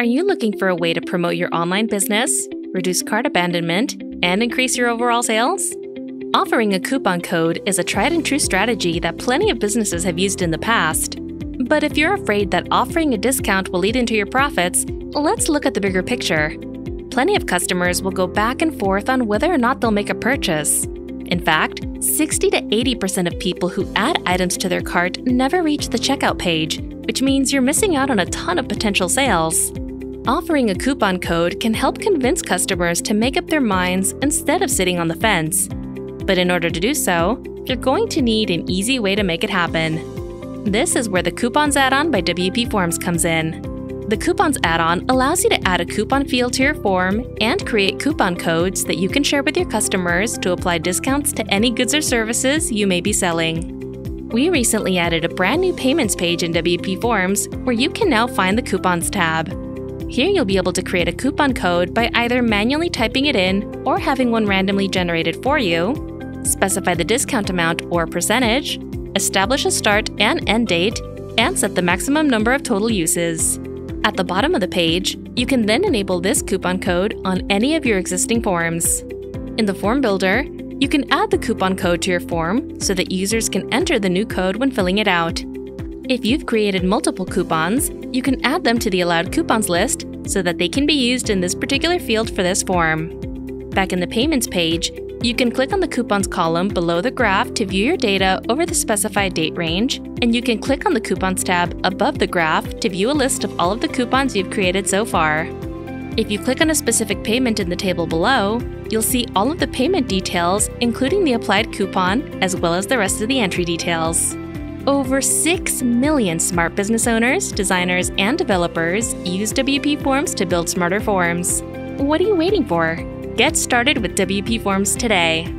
Are you looking for a way to promote your online business, reduce cart abandonment, and increase your overall sales? Offering a coupon code is a tried and true strategy that plenty of businesses have used in the past. But if you're afraid that offering a discount will lead into your profits, let's look at the bigger picture. Plenty of customers will go back and forth on whether or not they'll make a purchase. In fact, 60 to 80% of people who add items to their cart never reach the checkout page, which means you're missing out on a ton of potential sales. Offering a coupon code can help convince customers to make up their minds instead of sitting on the fence. But in order to do so, you're going to need an easy way to make it happen. This is where the Coupons add-on by WP Forms comes in. The Coupons add-on allows you to add a coupon field to your form and create coupon codes that you can share with your customers to apply discounts to any goods or services you may be selling. We recently added a brand new payments page in WP Forms where you can now find the Coupons tab. Here you'll be able to create a coupon code by either manually typing it in or having one randomly generated for you, specify the discount amount or percentage, establish a start and end date, and set the maximum number of total uses. At the bottom of the page, you can then enable this coupon code on any of your existing forms. In the Form Builder, you can add the coupon code to your form so that users can enter the new code when filling it out. If you've created multiple coupons, you can add them to the allowed coupons list so that they can be used in this particular field for this form. Back in the Payments page, you can click on the Coupons column below the graph to view your data over the specified date range, and you can click on the Coupons tab above the graph to view a list of all of the coupons you've created so far. If you click on a specific payment in the table below, you'll see all of the payment details, including the applied coupon, as well as the rest of the entry details. Over 6 million smart business owners, designers, and developers use WP Forms to build smarter forms. What are you waiting for? Get started with WP Forms today.